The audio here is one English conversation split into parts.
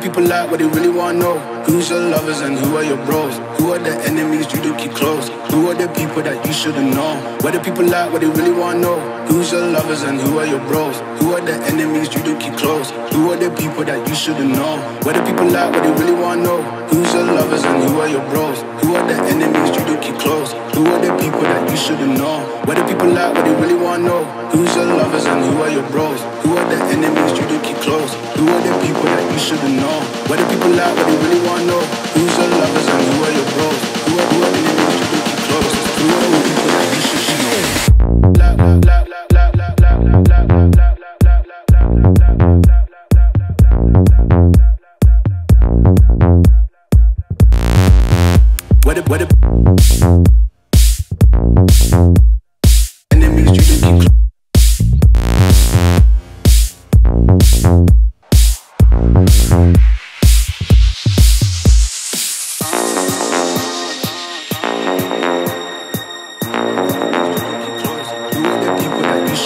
people like? What they really wanna know? Who's your lovers and who are your bros? Who are the enemies you do keep close? Who are the people that you shouldn't know? What the people like? What they really wanna know? Who's your lovers and who are your bros? Who are the enemies you do keep close? Who are the people that you shouldn't know? What the people like? What they really wanna know? Who's your lovers and who are your bros? Who are the enemies you do keep close? Who are the people that you shouldn't know? What people like? What they really wanna know? Who's your lovers and who are your bros? Who are the enemies you do keep close? You know? What the people like? What they really wanna know? Who's your lovers and who are your bros? Who are, who are the you keep close? Who are the people that you should know? La, la, la, la, la, la, la, la, la, la, la, la, la, la. What the, what the enemies you do keep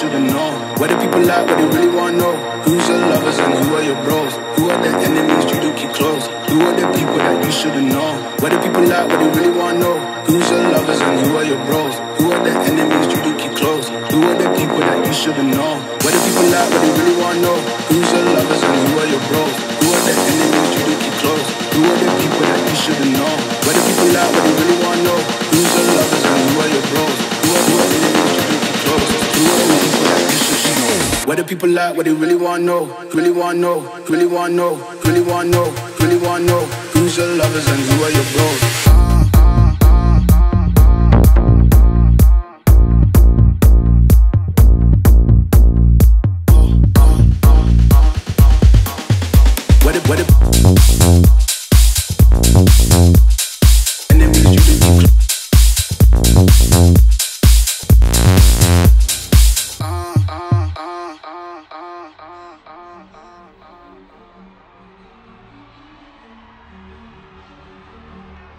you shouldn't know? What the people like? What they really wanna know? Who's your lovers and who are your bros? Who are the enemies you do keep close? Who are the people that you shouldn't know? What the people like? What they really wanna know? Who's your lovers and who are your bros? Who are the enemies you do keep close? Who are the people that you shouldn't know? What the people like? What they really wanna know? Who's your lovers and who are your bros? Who are the enemies you do keep close? Who are the people that you shouldn't know? What the people like? What they really What do people like? What they really want know? Really want know? Really want know? Really want know? Really want know? Who's your lovers and who are your bros? What if, what if